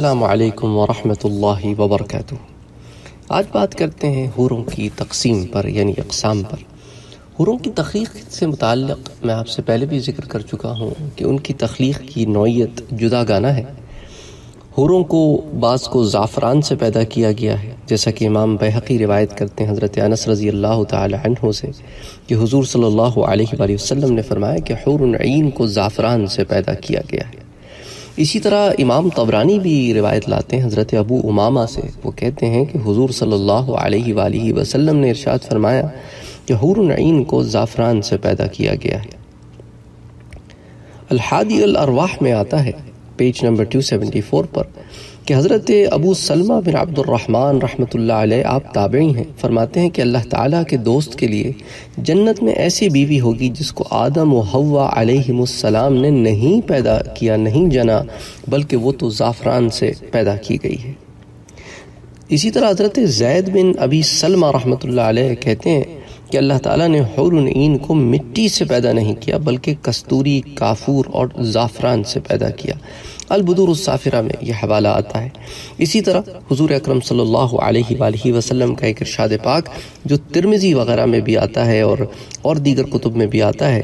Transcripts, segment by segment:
السلام علیکم ورحمۃ اللہ وبرکاتہ۔ آج بات کرتے ہیں حوروں کی تقسیم پر یعنی اقسام پر۔ حوروں کی تخلیق سے متعلق میں آپ سے پہلے بھی ذکر کر چکا ہوں کہ ان کی تخلیق کی نوعیت جدا گانا ہے۔ حوروں کو بعض کو زعفران سے پیدا کیا گیا ہے، جیسا کہ امام بحقی روایت کرتے ہیں حضرت انس رضی اللہ تعالی عنہ سے، کہ حضور صلی اللہ علیہ وآلہ وسلم نے فرمایا کہ حور عین کو زعفران سے پیدا کیا گیا ہے۔ اسی طرح امام طبرانی بھی روایت لاتے ہیں حضرت ابو امامہ سے۔ وہ کہتے ہیں کہ حضور صلی اللہ علیہ وآلہ وسلم نے ارشاد فرمایا کہ حور عین کو زعفران سے پیدا کیا گیا ہے۔ الحادی الارواح میں آتا ہے، پیج نمبر 274 پر۔ کہ حضرت ابو سلمہ بن عبد الرحمن رحمۃ اللہ علیہ آپ تابعی ہیں۔ فرماتے ہیں کہ اللہ تعالیٰ کے دوست کے لیے جنت میں ایسی بیوی ہوگی جس کو آدم و حوا علیہ السلام نے نہیں پیدا کیا، نہیں جنا، بلکہ وہ تو زعفران سے پیدا کی گئی ہے۔ اسی طرح حضرت زید بن ابی سلمہ رحمۃ اللہ علیہ کہتے ہیں کہ اللہ تعالیٰ نے حورنعین کو مٹی سے پیدا نہیں کیا، بلکہ کستوری کافور اور زعفران سے پیدا کیا۔ البدور الصافرہ میں یہ حوالہ آتا ہے۔ اسی طرح حضور اکرم صلی اللہ علیہ وآلہ وسلم کا ایک ارشاد پاک جو ترمزی وغیرہ میں بھی آتا ہے اور اور دیگر کتب میں بھی آتا ہے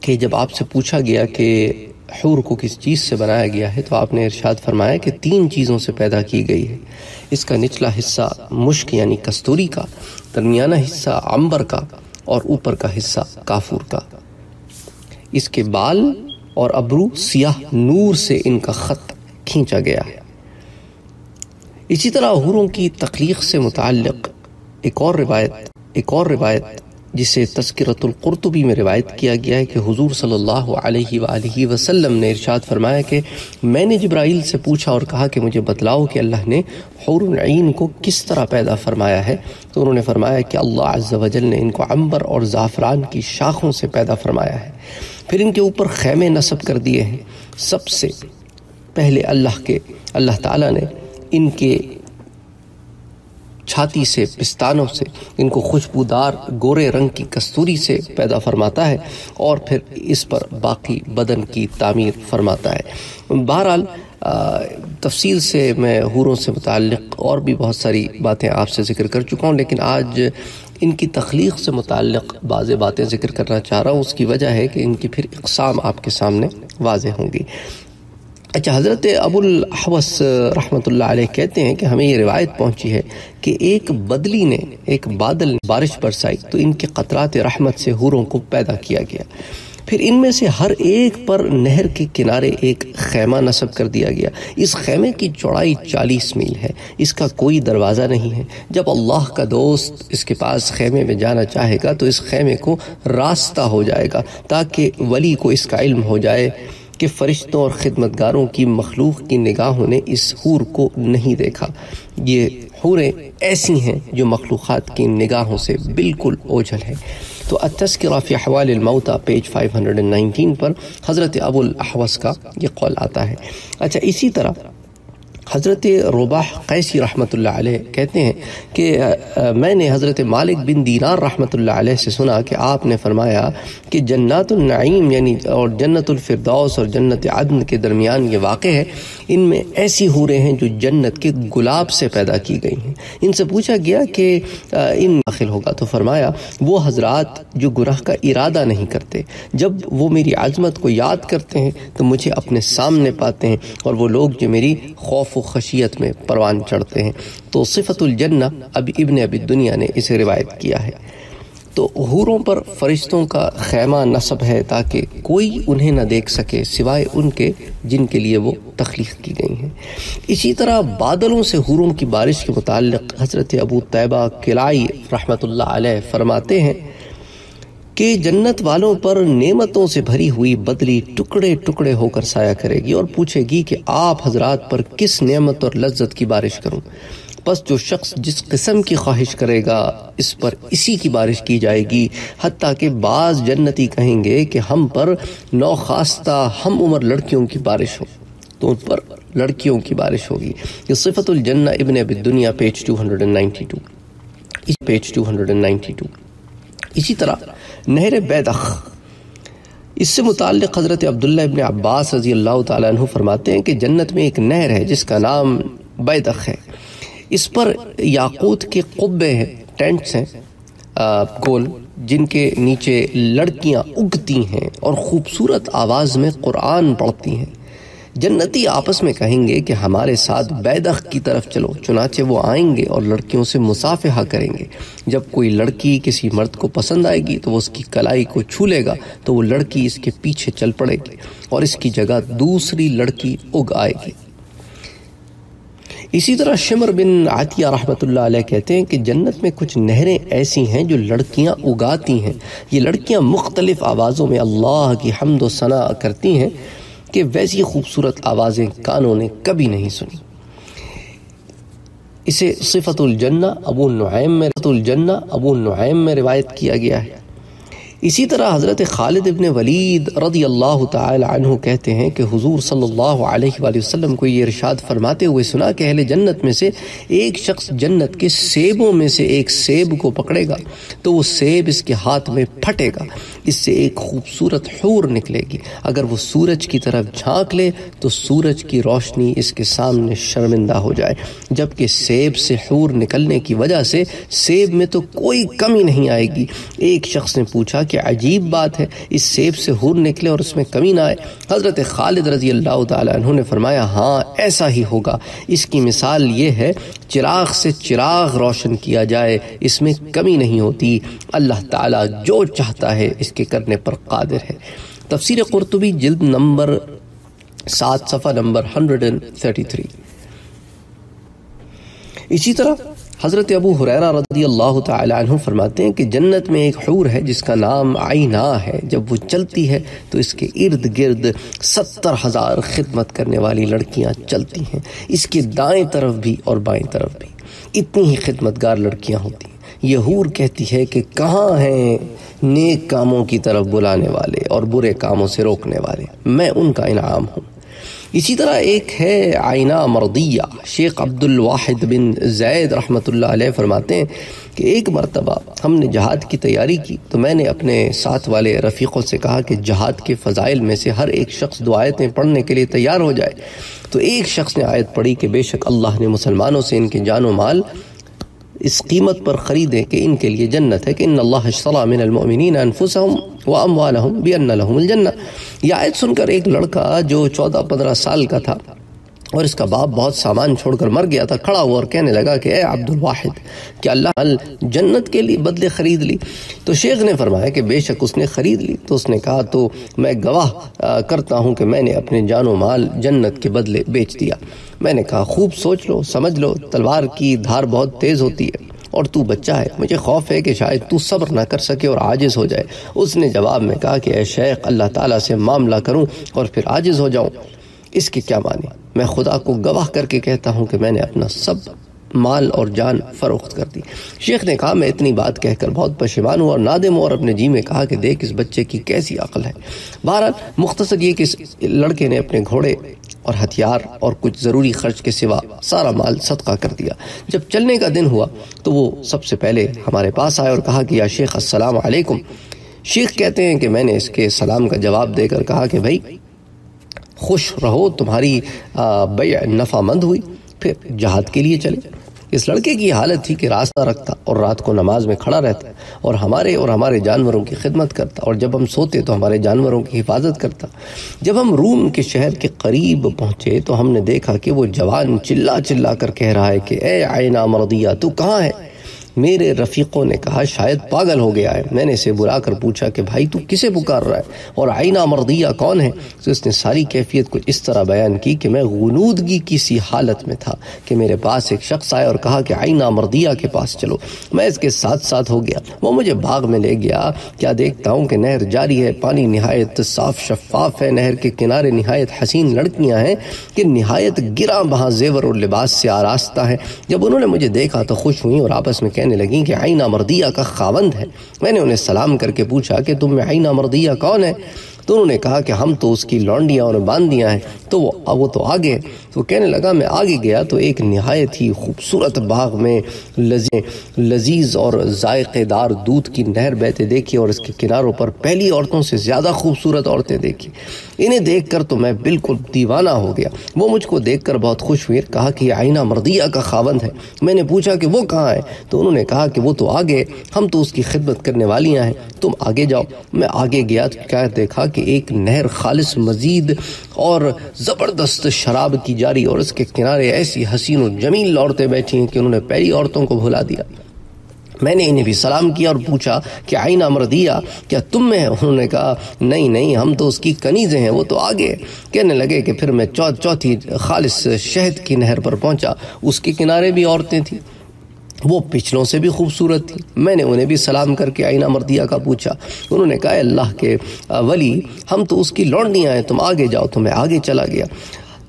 کہ جب آپ سے پوچھا گیا کہ حور کو کس چیز سے بنایا گیا ہے تو آپ نے ارشاد فرمایا کہ تین چیزوں سے پیدا کی گئی ہے۔ اس کا نچلا حصہ مشک یعنی کستوری کا، درمیانہ حصہ عمبر کا اور اوپر کا حصہ کافور کا۔ اس کے بال اور ابرو سیاہ نور سے ان کا خط کھینچا گیا۔ ہے اسی طرح حوروں کی تخلیق سے متعلق ایک اور روایت، ایک اور روایت جسے تذکرت القرطبی میں روایت کیا گیا ہے کہ حضور صلی اللہ علیہ وآلہ وسلم نے ارشاد فرمایا کہ میں نے جبرائیل سے پوچھا اور کہا کہ مجھے بتلاؤ کہ اللہ نے حور عین کو کس طرح پیدا فرمایا ہے۔ تو انہوں نے فرمایا کہ اللہ عز و جل نے ان کو عمبر اور زعفران کی شاخوں سے پیدا فرمایا ہے۔ پھر ان کے اوپر خیمے نصب کر دیے ہیں۔ سب سے پہلے اللہ کے، اللہ تعالیٰ نے ان کے چھاتی سے، پستانوں سے۔ ان کو خوشبودار گورے رنگ کی کستوری سے پیدا فرماتا ہے اور پھر اس پر باقی بدن کی تعمیر فرماتا ہے۔ بہرحال تفصیل سے میں حوروں سے متعلق اور بھی بہت ساری باتیں آپ سے ذکر کر چکا ہوں، لیکن آج ان کی تخلیق سے متعلق بعض باتیں ذکر کرنا چاہ رہا ہوں۔ اس کی وجہ ہے کہ ان کی پھر اقسام آپ کے سامنے واضح ہوں گی۔ اچھا حضرت ابو الحوث رحمۃ اللہ علیہ کہتے ہیں کہ ہمیں یہ روایت پہنچی ہے کہ ایک بدلی نے، ایک بادل بارش برسائی تو ان کے قطرات رحمت سے حوروں کو پیدا کیا گیا۔ پھر ان میں سے ہر ایک پر نہر کے کنارے ایک خیمہ نصب کر دیا گیا۔ اس خیمے کی چوڑائی چالیس میل ہے، اس کا کوئی دروازہ نہیں ہے۔ جب اللہ کا دوست اس کے پاس خیمے میں جانا چاہے گا تو اس خیمے کو راستہ ہو جائے گا تاکہ ولی کو اس کا علم ہو جائے۔ کہ فرشتوں اور خدمتگاروں کی مخلوق کی نگاہوں نے اس حور کو نہیں دیکھا۔ یہ حوریں ایسی ہیں جو مخلوقات کی نگاہوں سے بالکل اوجھل ہیں۔ تو التذکرہ فی حوال الموتا پیج 519 پر حضرت ابو الاحوص کا یہ قول آتا ہے۔ اچھا اسی طرح حضرت رباح قیسی رحمۃ اللہ علیہ کہتے ہیں کہ میں نے حضرت مالک بن دینار رحمۃ اللہ علیہ سے سنا کہ آپ نے فرمایا کہ جنات النعیم یعنی اور جنت الفردوس اور جنت عدن کے درمیان یہ واقع ہے، ان میں ایسی حوریں ہیں جو جنت کے گلاب سے پیدا کی گئی ہیں۔ ان سے پوچھا گیا کہ ان داخل ہوگا تو فرمایا، وہ حضرات جو گناہ کا ارادہ نہیں کرتے، جب وہ میری عظمت کو یاد کرتے ہیں تو مجھے اپنے سامنے پاتے ہیں اور وہ لوگ جو میری خوف و خشیت میں پروان چڑھتے ہیں۔ تو صفت الجنہ اب ابن ابی دنیا نے اسے روایت کیا ہے۔ تو حوروں پر فرشتوں کا خیمہ نصب ہے تاکہ کوئی انہیں نہ دیکھ سکے سوائے ان کے جن کے لیے وہ تخلیق کی گئی ہیں۔ اسی طرح بادلوں سے حوروں کی بارش کے متعلق حضرت ابو طیبہ قلعی رحمۃ اللہ علیہ فرماتے ہیں کہ جنت والوں پر نعمتوں سے بھری ہوئی بدلی ٹکڑے ٹکڑے ہو کر سایہ کرے گی اور پوچھے گی کہ آپ حضرات پر کس نعمت اور لذت کی بارش کروں۔ بس جو شخص جس قسم کی خواہش کرے گا، اس پر اسی کی بارش کی جائے گی۔ حتیٰ کہ بعض جنتی کہیں گے کہ ہم پر نوخواستہ ہم عمر لڑکیوں کی بارش ہو۔ تو ان پر لڑکیوں کی بارش ہوگی۔ یہ صفت الجنہ ابن اب دنیا پیج 292 پیج 292 اسی طرح نہر بیدخ۔ اس سے متعلق حضرت عبداللہ ابن عباس رضی اللہ تعالیٰ عنہ فرماتے ہیں کہ جنت میں ایک نہر ہے جس کا نام بیدخ ہے۔ اس پر یاقوت کے قبے ہیں، ٹینٹس ہیں گول، جن کے نیچے لڑکیاں اگتی ہیں اور خوبصورت آواز میں قرآن پڑھتی ہیں۔ جنتی آپس میں کہیں گے کہ ہمارے ساتھ بیدخ کی طرف چلو، چنانچہ وہ آئیں گے اور لڑکیوں سے مصافحہ کریں گے۔ جب کوئی لڑکی کسی مرد کو پسند آئے گی تو وہ اس کی کلائی کو چھو لے گا، تو وہ لڑکی اس کے پیچھے چل پڑے گی اور اس کی جگہ دوسری لڑکی اگ آئے گی۔ اسی طرح شمر بن عطیہ رحمۃ اللہ علیہ کہتے ہیں کہ جنت میں کچھ نہریں ایسی ہیں جو لڑکیاں اگاتی ہیں۔ یہ لڑکیاں مختلف آوازوں میں اللہ کی حمد و ثناء کرتی ہیں۔ کہ ویسی خوبصورت آوازیں کانوں نے کبھی نہیں سنی۔ اسے صفت الجنہ ابو النعیم میں الجنہ ابو النعیم میں روایت کیا گیا ہے۔ اسی طرح حضرت خالد ابن ولید رضی اللہ تعالی عنہ کہتے ہیں کہ حضور صلی اللہ علیہ وآلہ وسلم کو یہ ارشاد فرماتے ہوئے سنا کہ اہل جنت میں سے ایک شخص جنت کے سیبوں میں سے ایک سیب کو پکڑے گا تو وہ سیب اس کے ہاتھ میں پھٹے گا، اس سے ایک خوبصورت حور نکلے گی۔ اگر وہ سورج کی طرف جھانک لے تو سورج کی روشنی اس کے سامنے شرمندہ ہو جائے۔ جبکہ سیب سے حور نکلنے کی وجہ سے سیب میں تو کوئی کمی نہیں آئے گی۔ ایک شخص نے پوچھا کہ عجیب بات ہے، اس سیب سے ہور نکلے اور اس میں کمی نہ آئے۔ حضرت خالد رضی اللہ تعالیٰ عنہ نے فرمایا ہاں ایسا ہی ہوگا۔ اس کی مثال یہ ہے، چراغ سے چراغ روشن کیا جائے، اس میں کمی نہیں ہوتی۔ اللہ تعالیٰ جو چاہتا ہے، اس کے کرنے پر قادر ہے۔ تفسیر قرطبی، جلد نمبر سات، صفحہ نمبر 133 اسی طرح حضرت ابو حریرہ رضی اللہ تعالی عنہ فرماتے ہیں کہ جنت میں ایک حور ہے جس کا نام عینا ہے۔ جب وہ چلتی ہے تو اس کے ارد گرد ستر ہزار خدمت کرنے والی لڑکیاں چلتی ہیں۔ اس کے دائیں طرف بھی اور بائیں طرف بھی اتنی ہی خدمتگار لڑکیاں ہوتی ہیں۔ یہ حور کہتی ہے کہ کہاں ہیں نیک کاموں کی طرف بلانے والے اور برے کاموں سے روکنے والے۔ میں ان کا انعام ہوں۔ اسی طرح ایک ہے آئینہ مردیہ، شیخ عبد الواحد بن زید رحمۃ اللہ علیہ فرماتے ہیں کہ ایک مرتبہ ہم نے جہاد کی تیاری کی تو میں نے اپنے ساتھ والے رفیقوں سے کہا کہ جہاد کے فضائل میں سے ہر ایک شخص دو آیتیں پڑھنے کے لیے تیار ہو جائے۔ تو ایک شخص نے آیت پڑھی کہ بے شک اللہ نے مسلمانوں سے ان کے جان و مال اس قیمت پر خریدیں کہ ان کے لیے جنت ہے کہ ان اللہ من المؤمنین انفسهم واموالهم بان لهم الجنہ۔ یہ آیت سن کر ایک لڑکا جو چودہ پندرہ سال کا تھا اور اس کا باپ بہت سامان چھوڑ کر مر گیا تھا، کھڑا ہوا اور کہنے لگا کہ اے عبد الواحد کہ اللہ جنت کے لیے بدلے خرید لی۔ تو شیخ نے فرمایا کہ بے شک اس نے خرید لی۔ تو اس نے کہا، تو میں گواہ کرتا ہوں کہ میں نے اپنے جان و مال جنت کے بدلے بیچ دیا۔ میں نے کہا، خوب سوچ لو، سمجھ لو، تلوار کی دھار بہت تیز ہوتی ہے اور تو بچہ ہے۔ مجھے خوف ہے کہ شاید تو صبر نہ کر سکے اور عاجز ہو جائے۔ اس نے جواب میں کہا کہ اے شیخ، اللہ تعالیٰ سے معاملہ کروں اور پھر عاجز ہو جاؤں۔ اس کے کیا معنی؟ میں خدا کو گواہ کر کے کہتا ہوں کہ میں نے اپنا سب مال اور جان فروخت کر دی۔ شیخ نے کہا، میں اتنی بات کہہ کر بہت پشیمان ہوں اور نادم اور اپنے جی میں کہا کہ دیکھ اس بچے کی کیسی عقل ہے۔ بہرحال، مختصر یہ کہ اس لڑکے نے اپنے گھوڑے اور ہتھیار اور کچھ ضروری خرچ کے سوا سارا مال صدقہ کر دیا۔ جب چلنے کا دن ہوا تو وہ سب سے پہلے ہمارے پاس آئے اور کہا کہ، یا شیخ، السلام علیکم۔ شیخ کہتے ہیں کہ میں نے اس کے سلام کا جواب دے کر کہا کہ، بھائی خوش رہو، تمہاری بیع نفع مند ہوئی۔ پھر جہاد کے لیے چلے۔ اس لڑکے کی حالت تھی کہ راستہ رکھتا اور رات کو نماز میں کھڑا رہتا اور ہمارے اور ہمارے جانوروں کی خدمت کرتا اور جب ہم سوتے تو ہمارے جانوروں کی حفاظت کرتا۔ جب ہم روم کے شہر کے قریب پہنچے تو ہم نے دیکھا کہ وہ جوان چلا چلا کر کہہ رہا ہے کہ، اے آئینہ مردیہ تو کہاں ہے؟ میرے رفیقوں نے کہا، شاید پاگل ہو گیا ہے۔ میں نے اسے بلا کر پوچھا کہ، بھائی، تو کسے پکار رہا ہے؟ اور آئینہ مردیہ کون ہے؟ تو اس نے ساری کیفیت کو اس طرح بیان کی کہ میں غنودگی کی سی حالت میں تھا کہ میرے پاس ایک شخص آیا اور کہا کہ آئینہ مردیہ کے پاس چلو۔ میں اس کے ساتھ ساتھ ہو گیا۔ وہ مجھے باغ میں لے گیا۔ کیا دیکھتا ہوں کہ نہر جاری ہے۔ پانی نہایت صاف شفاف ہے۔ نہر کے کنارے نہایت حسین لڑکیاں ہیں کہ نہایت گرا بہاں زیور اور لباس سے آراستہ ہے جب انہوں نے مجھے دیکھا تو خوش ہوئی اور آپس میں کہنے لگیں کہ آئینہ مردیہ کا خاوند ہے۔ میں نے انہیں سلام کر کے پوچھا کہ تم میں آئینہ مردیہ کون ہے؟ تو انہوں نے کہا کہ ہم تو اس کی لونڈیاں اور باندیاں ہیں۔ تو وہ وہ تو آگے تو کہنے لگا، میں آگے گیا تو ایک نہایت ہی خوبصورت باغ میں لذیذ اور ذائقے دار دودھ کی نہر بہتے دیکھی اور اس کے کناروں پر پہلی عورتوں سے زیادہ خوبصورت عورتیں دیکھی۔ انہیں دیکھ کر تو میں بالکل دیوانہ ہو گیا۔ وہ مجھ کو دیکھ کر بہت خوش ہوئے، کہا کہ یہ آئینہ مردیہ کا خاوند ہے۔ میں نے پوچھا کہ وہ کہاں ہے؟ تو انہوں نے کہا کہ وہ تو آگے ہم تو اس کی خدمت کرنے والیاں ہیں۔ تم آگے جاؤ۔ میں آگے گیا تو کیا دیکھا کہ ایک نہر خالص مزید اور زبردست شراب کی جاری اور اس کے کنارے ایسی حسین و جمیل عورتیں بیٹھی ہیں کہ انہوں نے پہلی عورتوں کو بھلا دیا۔ میں نے انہیں بھی سلام کیا اور پوچھا کہ آئینہ مردیا، کیا تم میں انہوں نے کہا، نہیں نہیں، ہم تو اس کی کنیزیں ہیں، وہ تو آگے۔ کہنے لگے کہ پھر میں چوتھی خالص شہد کی نہر پر پہنچا۔ اس کے کنارے بھی عورتیں تھیں۔ وہ پچھلوں سے بھی خوبصورت تھی میں نے انہیں بھی سلام کر کے آئینہ مردیہ کا پوچھا۔ انہوں نے کہا اللہ کے ولی، ہم تو اس کی لونڈیاں ہیں، تم آگے جاؤ تو میں آگے چلا گیا۔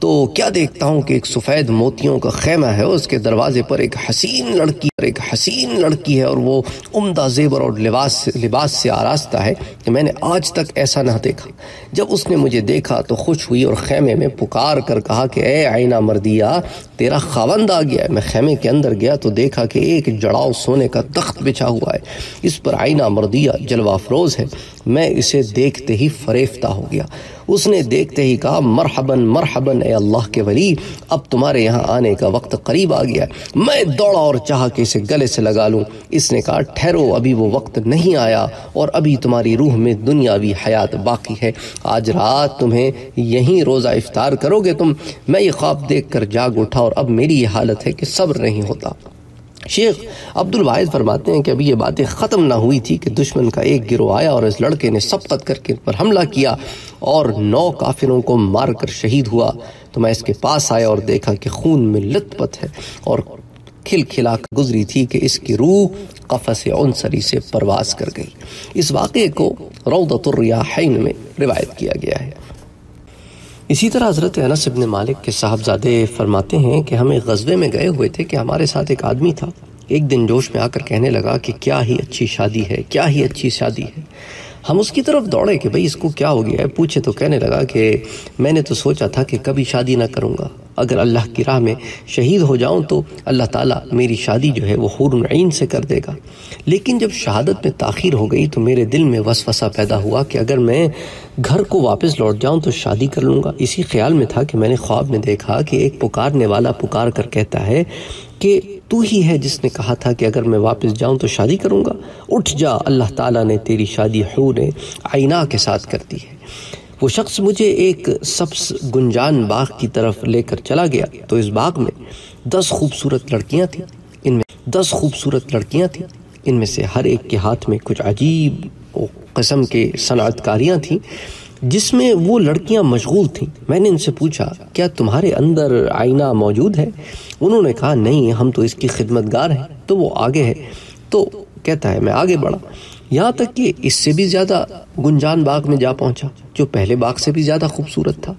تو کیا دیکھتا ہوں کہ ایک سفید موتیوں کا خیمہ ہے؟ اس کے دروازے پر ایک حسین لڑکی اور ایک حسین لڑکی ہے اور وہ عمدہ زیبر اور لباس لباس سے آراستہ ہے کہ میں نے آج تک ایسا نہ دیکھا۔ جب اس نے مجھے دیکھا تو خوش ہوئی اور خیمے میں پکار کر کہا کہ اے آئینہ مردیہ تیرا خاوند آ گیا ہے۔ میں خیمے کے اندر گیا تو دیکھا کہ ایک جڑاؤ سونے کا تخت بچھا ہوا ہے۔ اس پر آئینہ مردیہ جلوہ افروز ہے۔ میں اسے دیکھتے ہی فریفتہ ہو گیا۔ اس نے دیکھتے ہی کہا، مرحباً مرحباً اے اللہ کے ولی، اب تمہارے یہاں آنے کا وقت قریب آ گیا میں دوڑا اور چاہا کہ اسے گلے سے لگا لوں۔ اس نے کہا، ٹھہرو، ابھی وہ وقت نہیں آیا اور ابھی تمہاری روح میں دنیاوی حیات باقی ہے۔ آج رات تمہیں یہیں روزہ افطار کرو گے تم۔ میں یہ خواب دیکھ کر جاگ اٹھا اور اب میری یہ حالت ہے کہ صبر نہیں ہوتا۔ شیخ عبد الواحد فرماتے ہیں کہ ابھی یہ باتیں ختم نہ ہوئی تھی کہ دشمن کا ایک گروہ آیا اور اس لڑکے نے سبقت کر کے پر حملہ کیا اور نو کافروں کو مار کر شہید ہوا۔ تو میں اس کے پاس آیا اور دیکھا کہ خون میں لت پت ہے اور کھل کھلا کر گزری تھی کہ اس کی روح قفص عنصری سے پرواز کر گئی۔ اس واقعے کو روضت الریاحین میں روایت کیا گیا ہے۔ اسی طرح حضرت انس ابن مالک کے صاحبزادے فرماتے ہیں کہ ہمیں غزوے میں گئے ہوئے تھے کہ ہمارے ساتھ ایک آدمی تھا۔ ایک دن جوش میں آ کر کہنے لگا کہ کیا ہی اچھی شادی ہے، کیا ہی اچھی شادی ہے۔ ہم اس کی طرف دوڑے کہ بھئی اس کو کیا ہو گیا ہے؟ پوچھے تو کہنے لگا کہ میں نے تو سوچا تھا کہ کبھی شادی نہ کروں گا۔ اگر اللہ کی راہ میں شہید ہو جاؤں تو اللہ تعالیٰ میری شادی جو ہے وہ حور عین سے کر دے گا۔ لیکن جب شہادت میں تاخیر ہو گئی تو میرے دل میں وسوسہ پیدا ہوا کہ اگر میں گھر کو واپس لوٹ جاؤں تو شادی کر لوں گا۔ اسی خیال میں تھا کہ میں نے خواب میں دیکھا کہ ایک پکارنے والا پکار کر کہتا ہے کہ تو ہی ہے جس نے کہا تھا کہ اگر میں واپس جاؤں تو شادی کروں گا۔ اٹھ جا، اللہ تعالیٰ نے تیری شادی حور آئینہ کے ساتھ کر دی ہے۔ وہ شخص مجھے ایک سبس گنجان باغ کی طرف لے کر چلا گیا۔ تو اس باغ میں دس خوبصورت لڑکیاں تھیں۔ ان میں دس خوبصورت لڑکیاں تھیں۔ ان میں سے ہر ایک کے ہاتھ میں کچھ عجیب قسم کے صنعت کاریاں تھیں۔ جس میں وہ لڑکیاں مشغول تھیں۔ میں نے ان سے پوچھا، کیا تمہارے اندر آئینہ موجود ہے؟ انہوں نے کہا، نہیں، ہم تو اس کی خدمت گار ہیں، تو وہ آگے ہے تو کہتا ہے، میں آگے بڑھا۔ یہاں تک کہ اس سے بھی زیادہ گنجان باغ میں جا پہنچا، جو پہلے باغ سے بھی زیادہ خوبصورت تھا۔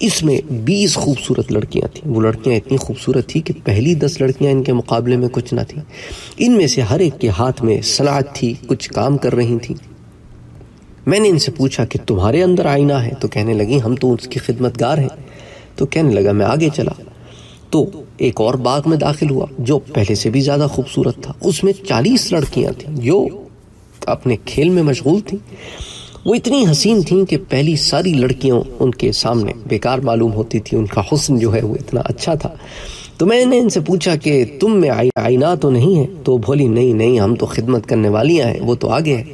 اس میں بیس خوبصورت لڑکیاں تھیں۔ وہ لڑکیاں اتنی خوبصورت تھی کہ پہلی دس لڑکیاں ان کے مقابلے میں کچھ نہ تھیں۔ ان میں سے ہر ایک کے ہاتھ میں صنعت تھی، کچھ کام کر رہی تھیں۔ میں نے ان سے پوچھا کہ تمہارے اندر آئینہ ہے؟ تو کہنے لگی، ہم تو اس کی خدمت گار ہیں۔ تو کہنے لگا، میں آگے چلا۔ تو ایک اور باغ میں داخل ہوا، جو پہلے سے بھی زیادہ خوبصورت تھا۔ اس میں چالیس لڑکیاں تھیں، جو اپنے کھیل میں مشغول تھیں۔ وہ اتنی حسین تھیں کہ پہلی ساری لڑکیاں ان کے سامنے بیکار معلوم ہوتی تھی۔ ان کا حسن جو ہے وہ اتنا اچھا تھا۔ تو میں نے ان سے پوچھا کہ تم میں آئینہ تو نہیں ہے؟ تو بھولی نہیں نہیں، ہم تو خدمت کرنے والیاں ہیں، وہ تو آگے ہے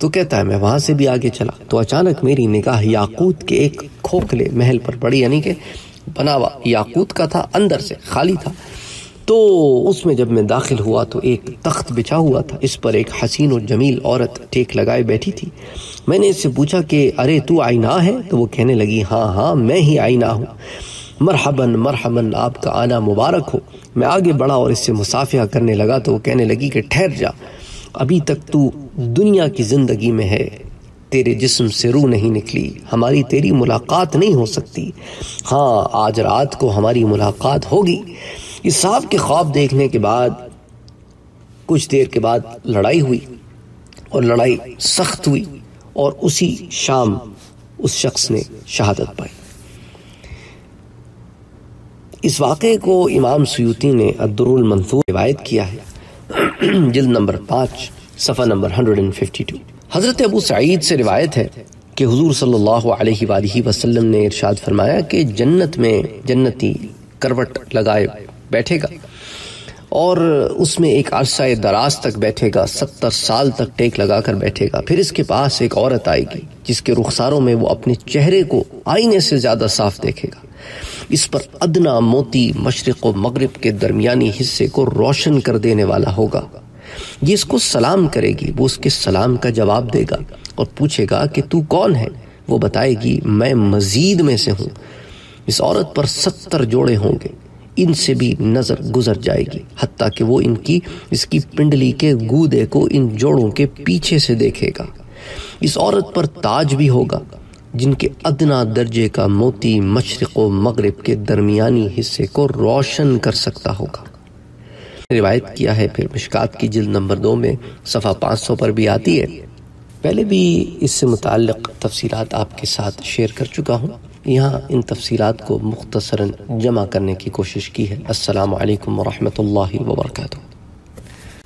تو کہتا ہے، میں وہاں سے بھی آگے چلا. تو اچانک میری نگاہ یاقوت کے ایک کھوکھلے محل پر پڑی یعنی کہ بناوا یاقوت کا تھا، اندر سے خالی تھا۔ تو اس میں جب میں داخل ہوا تو ایک تخت بچا ہوا تھا۔ اس پر ایک حسین و جمیل عورت ٹیک لگائے بیٹھی تھی۔ میں نے اس سے پوچھا کہ، ارے، تو آئینہ ہے؟ تو وہ کہنے لگی ہاں ہاں میں ہی آئینہ ہوں۔ مرحباً مرحباً، آپ کا آنا مبارک ہو۔ میں آگے بڑھا اور اس سے مسافیہ کرنے لگا تو وہ کہنے لگی کہ، ٹھہر جا، ابھی تک تو دنیا کی زندگی میں ہے۔ تیرے جسم سے روح نہیں نکلی، ہماری تیری ملاقات نہیں ہو سکتی۔ ہاں آج رات کو ہماری ملاقات ہوگی۔ اس صاحب کے خواب دیکھنے کے بعد، کچھ دیر کے بعد لڑائی ہوئی اور لڑائی سخت ہوئی اور اسی شام اس شخص نے شہادت پائی۔ اس واقعے کو امام سیوتی نے الدر المنثور روایت کیا ہے۔ جلد نمبر پانچ صفحہ نمبر 152 حضرت ابو سعید سے روایت ہے کہ حضور صلی اللہ علیہ وآلہ وسلم نے ارشاد فرمایا کہ جنت میں جنتی کروٹ لگائے بیٹھے گا اور اس میں ایک عرصہ دراز تک بیٹھے گا، ستر سال تک ٹیک لگا کر بیٹھے گا۔ پھر اس کے پاس ایک عورت آئے گی، جس کے رخساروں میں وہ اپنے چہرے کو آئینے سے زیادہ صاف دیکھے گا۔ اس پر ادنا، موتی، مشرق و مغرب کے درمیانی حصے کو روشن کر دینے والا ہوگا۔ یہ اس کو سلام کرے گی، وہ اس کے سلام کا جواب دے گا اور پوچھے گا کہ تو کون ہے؟ وہ بتائے گی، میں مزید میں سے ہوں۔ اس عورت پر ستر جوڑے ہوں گے۔ ان سے بھی نظر گزر جائے گی، حتیٰ کہ وہ ان کی، اس کی پنڈلی کے گودے کو ان جوڑوں کے پیچھے سے دیکھے گا۔ اس عورت پر تاج بھی ہوگا، جن کے ادنا درجے کا موتی مشرق و مغرب کے درمیانی حصے کو روشن کر سکتا ہوگا۔ روایت کیا ہے، پھر مشکات کی جلد نمبر دو میں صفحہ پانچ سو پر بھی آتی ہے۔ پہلے بھی اس سے متعلق تفصیلات آپ کے ساتھ شیئر کر چکا ہوں۔ یہاں ان تفصیلات کو مختصراً جمع کرنے کی کوشش کی ہے۔ السلام علیکم ورحمۃ اللہ وبرکاتہ۔